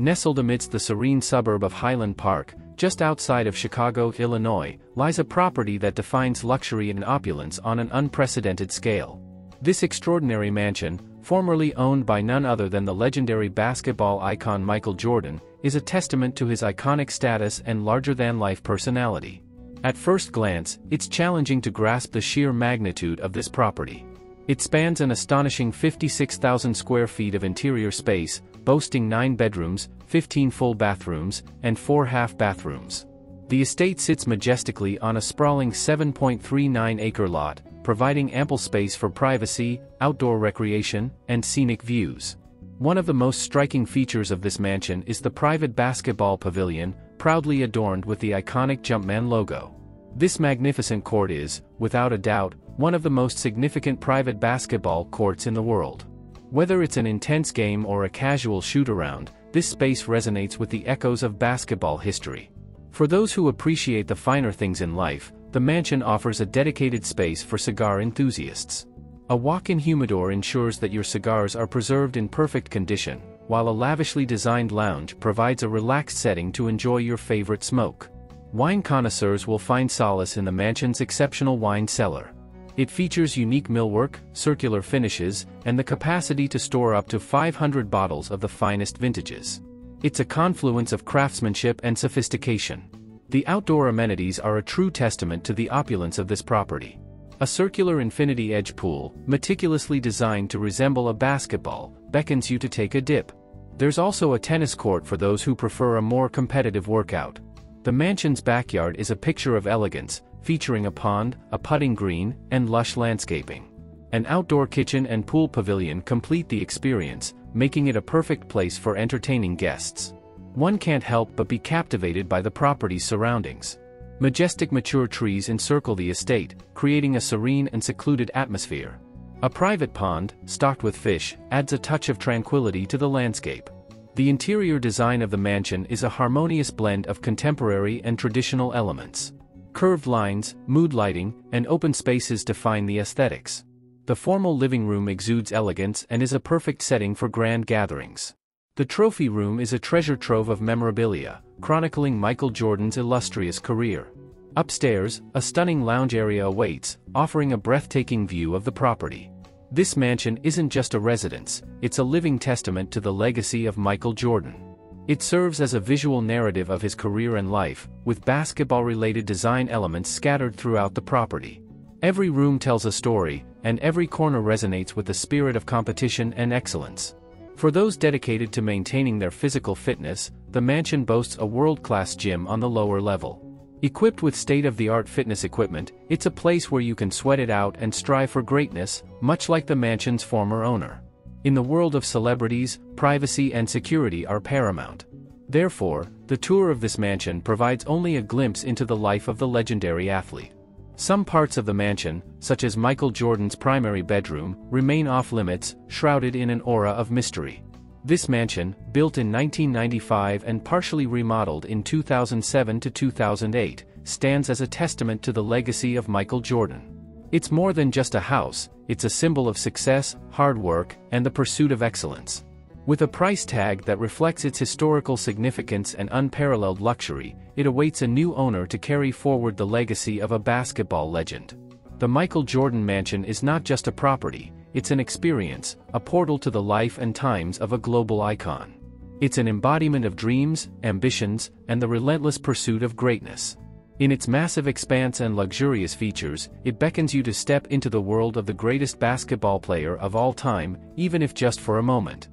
Nestled amidst the serene suburb of Highland Park, just outside of Chicago, Illinois, lies a property that defines luxury and opulence on an unprecedented scale. This extraordinary mansion, formerly owned by none other than the legendary basketball icon Michael Jordan, is a testament to his iconic status and larger-than-life personality. At first glance, it's challenging to grasp the sheer magnitude of this property. It spans an astonishing 56,000 square feet of interior space, boasting 9 bedrooms, 15 full bathrooms, and 4 half bathrooms. The estate sits majestically on a sprawling 7.39-acre lot, providing ample space for privacy, outdoor recreation, and scenic views. One of the most striking features of this mansion is the private basketball pavilion, proudly adorned with the iconic Jumpman logo. This magnificent court is, without a doubt, one of the most significant private basketball courts in the world. Whether it's an intense game or a casual shoot-around, this space resonates with the echoes of basketball history. For those who appreciate the finer things in life, the mansion offers a dedicated space for cigar enthusiasts. A walk-in humidor ensures that your cigars are preserved in perfect condition, while a lavishly designed lounge provides a relaxed setting to enjoy your favorite smoke. Wine connoisseurs will find solace in the mansion's exceptional wine cellar. It features unique millwork, circular finishes, and the capacity to store up to 500 bottles of the finest vintages. It's a confluence of craftsmanship and sophistication. The outdoor amenities are a true testament to the opulence of this property. A circular infinity edge pool, meticulously designed to resemble a basketball, beckons you to take a dip. There's also a tennis court for those who prefer a more competitive workout. The mansion's backyard is a picture of elegance, featuring a pond, a putting green, and lush landscaping. An outdoor kitchen and pool pavilion complete the experience, making it a perfect place for entertaining guests. One can't help but be captivated by the property's surroundings. Majestic mature trees encircle the estate, creating a serene and secluded atmosphere. A private pond, stocked with fish, adds a touch of tranquility to the landscape. The interior design of the mansion is a harmonious blend of contemporary and traditional elements. Curved lines, mood lighting, and open spaces define the aesthetics. The formal living room exudes elegance and is a perfect setting for grand gatherings. The trophy room is a treasure trove of memorabilia, chronicling Michael Jordan's illustrious career. Upstairs, a stunning lounge area awaits, offering a breathtaking view of the property. This mansion isn't just a residence, it's a living testament to the legacy of Michael Jordan. It serves as a visual narrative of his career and life, with basketball-related design elements scattered throughout the property. Every room tells a story, and every corner resonates with the spirit of competition and excellence. For those dedicated to maintaining their physical fitness, the mansion boasts a world-class gym on the lower level. Equipped with state-of-the-art fitness equipment, it's a place where you can sweat it out and strive for greatness, much like the mansion's former owner. In the world of celebrities, privacy and security are paramount. Therefore, the tour of this mansion provides only a glimpse into the life of the legendary athlete. Some parts of the mansion, such as Michael Jordan's primary bedroom, remain off-limits, shrouded in an aura of mystery. This mansion, built in 1995 and partially remodeled in 2007 to 2008, stands as a testament to the legacy of Michael Jordan. It's more than just a house, it's a symbol of success, hard work, and the pursuit of excellence. With a price tag that reflects its historical significance and unparalleled luxury, it awaits a new owner to carry forward the legacy of a basketball legend. The Michael Jordan Mansion is not just a property, it's an experience, a portal to the life and times of a global icon. It's an embodiment of dreams, ambitions, and the relentless pursuit of greatness. In its massive expanse and luxurious features, it beckons you to step into the world of the greatest basketball player of all time, even if just for a moment.